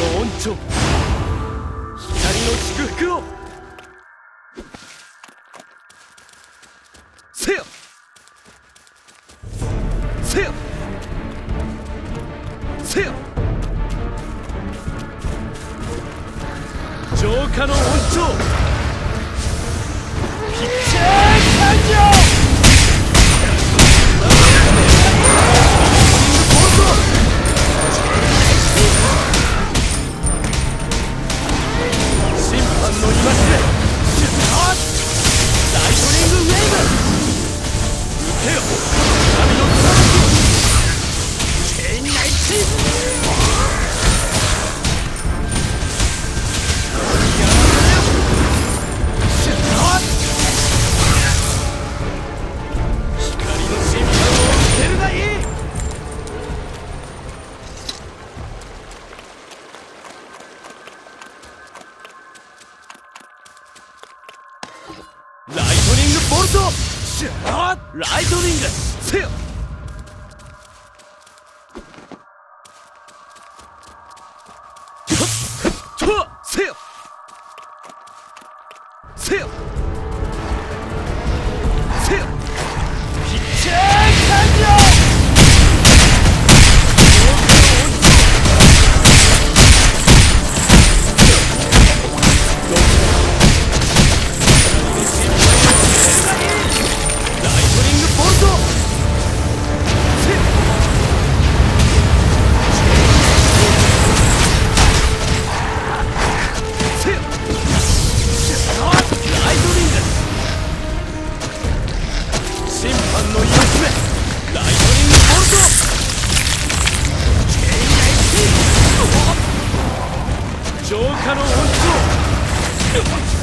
の恩寵光の祝福を。せよ。せよ。せよ。浄化の恩寵ライトニングせよ。下の温床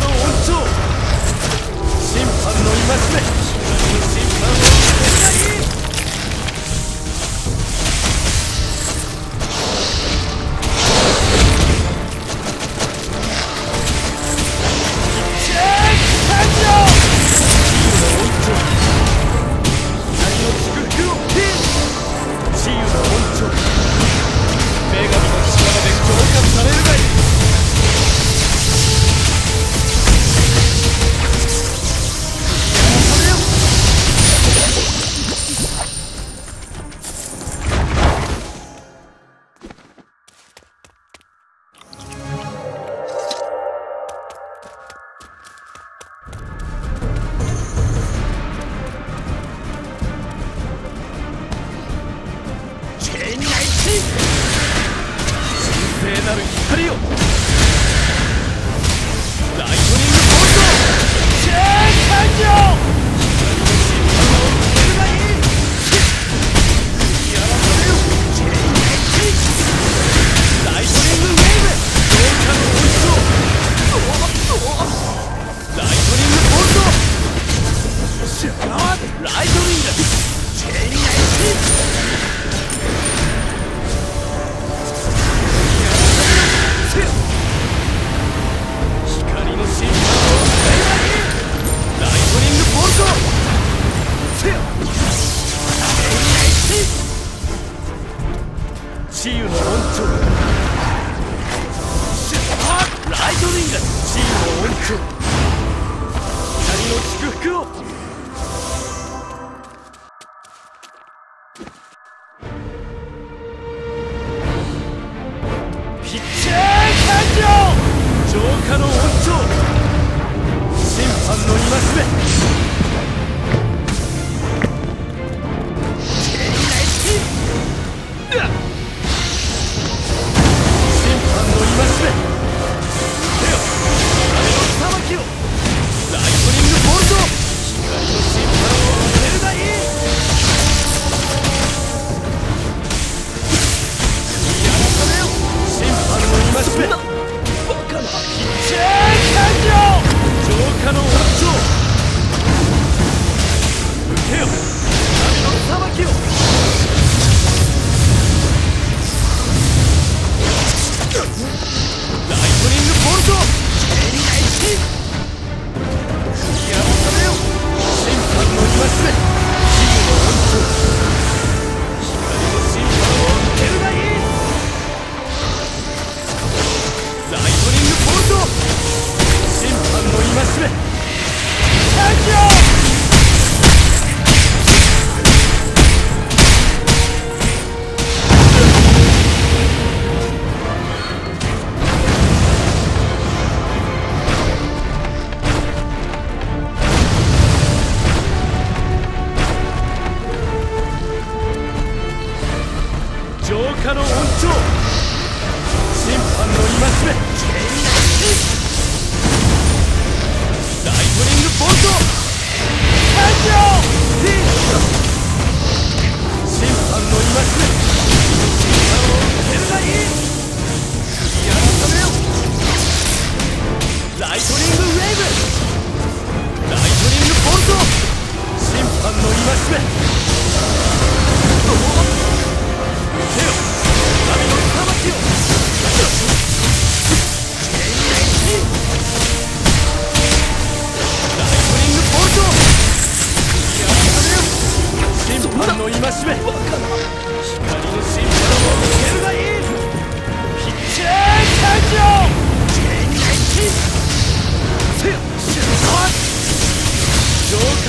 の温床審判の戒め。審判を受けたりなる光を地位の恩二人の祝福を。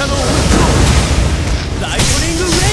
の温床ライトニングウェイ